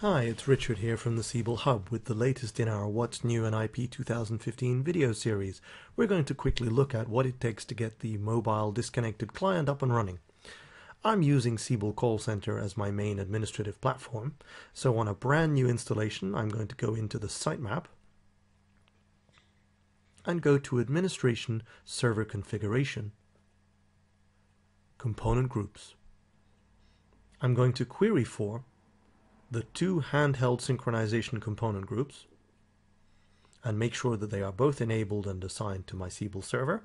Hi, it's Richard here from the Siebel Hub with the latest in our What's New in IP 2015 video series. We're going to quickly look at what it takes to get the mobile disconnected client up and running. I'm using Siebel Call Center as my main administrative platform, so on a brand new installation I'm going to go into the sitemap and go to Administration Server Configuration, Component Groups. I'm going to query for the two handheld synchronization component groups and make sure that they are both enabled and assigned to my Siebel server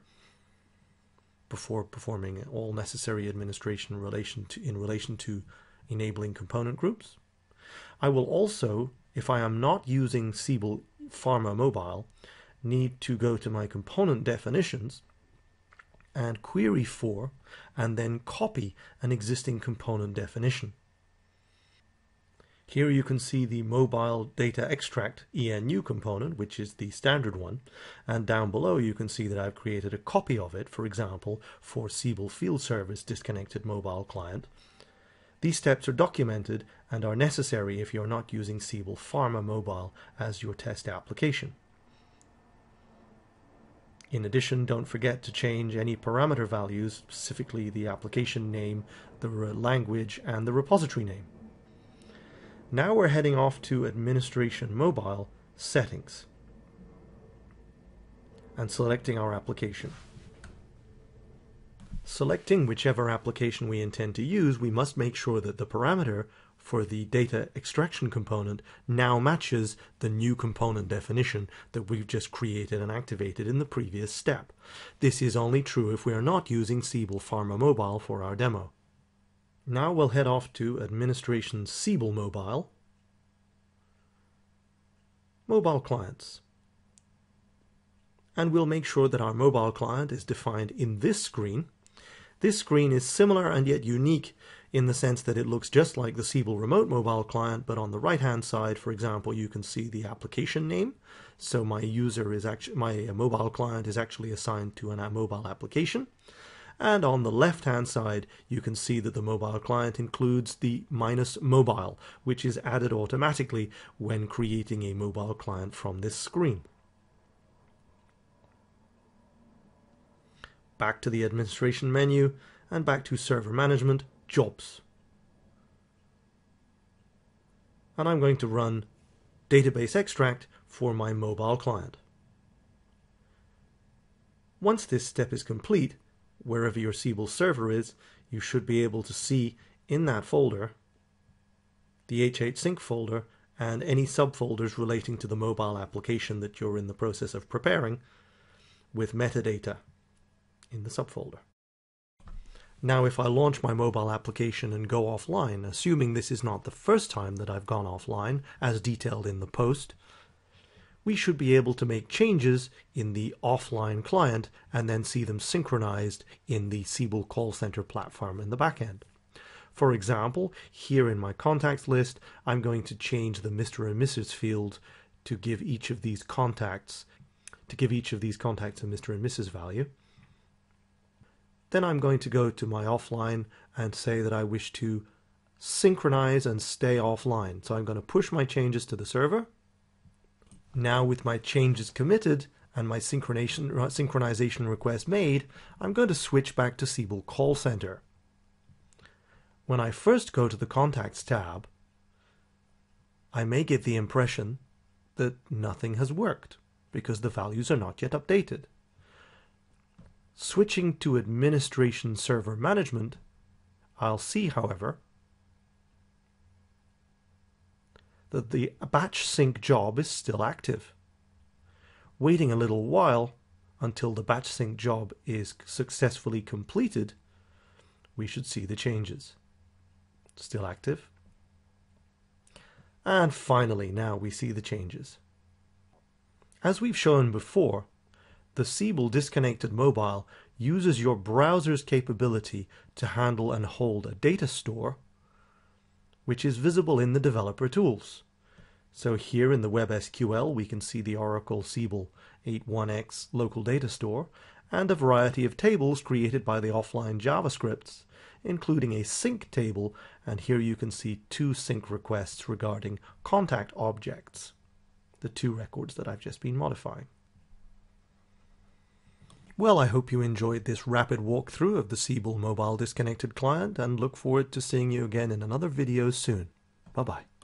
before performing all necessary administration in relation to, in relation to enabling component groups. I will also, if I am not using Siebel Pharma Mobile, need to go to my component definitions and query for and then copy an existing component definition. Here you can see the mobile data extract ENU component, which is the standard one. And down below you can see that I've created a copy of it, for example, for Siebel Field Service Disconnected Mobile Client. These steps are documented and are necessary if you're not using Siebel Pharma Mobile as your test application. In addition, don't forget to change any parameter values, specifically the application name, the language, and the repository name. Now we're heading off to Administration Mobile Settings and selecting our application. Selecting whichever application we intend to use, we must make sure that the parameter for the data extraction component now matches the new component definition that we've just created and activated in the previous step. This is only true if we are not using Siebel Pharma Mobile for our demo. Now we'll head off to Administration Siebel Mobile, Mobile Clients. And we'll make sure that our mobile client is defined in this screen. This screen is similar and yet unique in the sense that it looks just like the Siebel Remote Mobile Client, but on the right-hand side, for example, you can see the application name. So my user is actually, my uh, mobile client is actually assigned to a uh, mobile application. And on the left-hand side, you can see that the mobile client includes the minus mobile, which is added automatically when creating a mobile client from this screen. Back to the administration menu and back to server management, jobs. And I'm going to run database extract for my mobile client. Once this step is complete, wherever your Siebel server is, you should be able to see in that folder the hhsync folder and any subfolders relating to the mobile application that you're in the process of preparing with metadata in the subfolder. Now if I launch my mobile application and go offline, assuming this is not the first time that I've gone offline, as detailed in the post, we should be able to make changes in the offline client and then see them synchronized in the Siebel call center platform in the backend. For example, here in my contacts list, I'm going to change the Mr. and Mrs. field to give each of these contacts to give each of these contacts a Mr. and Mrs. value. Then I'm going to go to my offline and say that I wish to synchronize and stay offline. So I'm going to push my changes to the server now with my changes committed and my synchronization, uh, synchronization request made, I'm going to switch back to Siebel Call Center. When I first go to the Contacts tab, I may get the impression that nothing has worked because the values are not yet updated. Switching to Administration Server Management, I'll see, however, that the batch sync job is still active. Waiting a little while until the batch sync job is successfully completed, we should see the changes. Still active. And finally, now we see the changes. As we've shown before, the Siebel Disconnected Mobile uses your browser's capability to handle and hold a data store which is visible in the developer tools. So here in the Web SQL, we can see the Oracle Siebel 81x local data store and a variety of tables created by the offline JavaScripts, including a sync table, and here you can see two sync requests regarding contact objects, the two records that I've just been modifying. Well, I hope you enjoyed this rapid walkthrough of the Siebel Mobile Disconnected Client and look forward to seeing you again in another video soon. Bye-bye.